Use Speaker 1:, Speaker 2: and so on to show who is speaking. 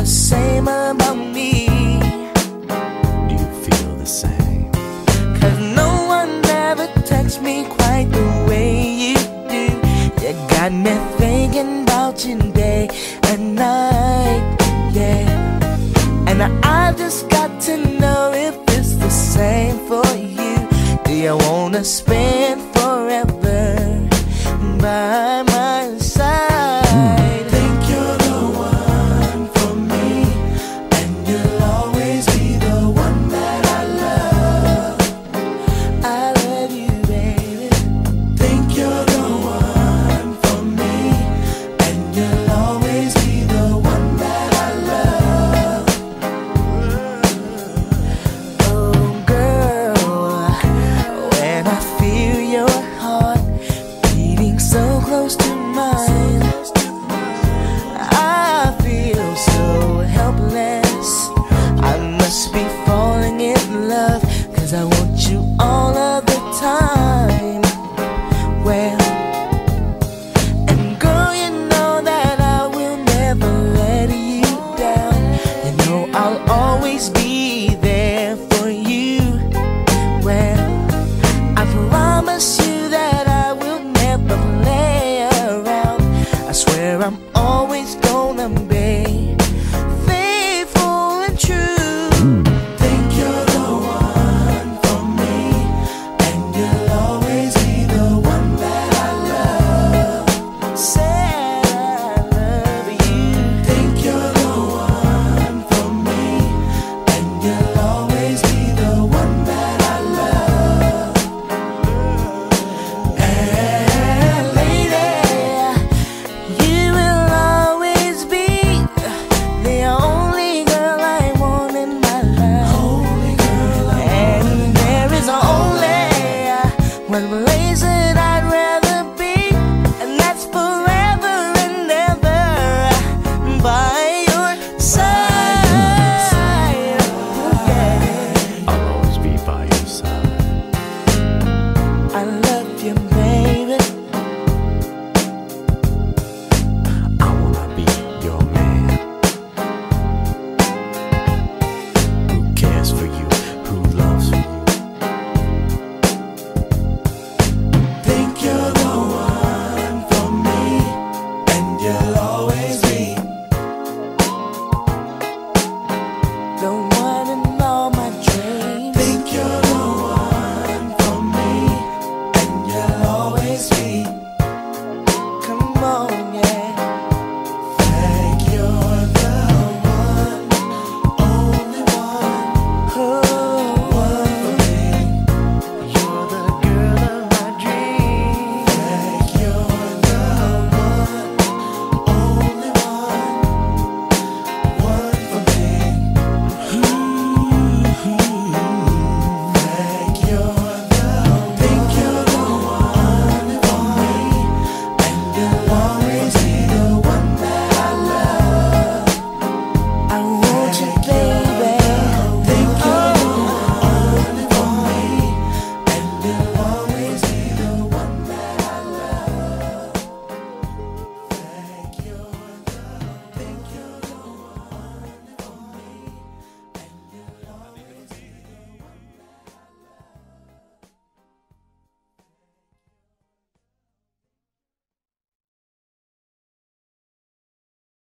Speaker 1: the same about me.
Speaker 2: Do you feel the same?
Speaker 1: Cause no one ever touched me quite the way you do. You got me thinking about you day and night, yeah. And I, I just got to know if it's the same for you. Do you wanna spend? I'm always gonna be. I'd rather be, and that's forever and ever by your side. I'll always be by your side. I love you, baby.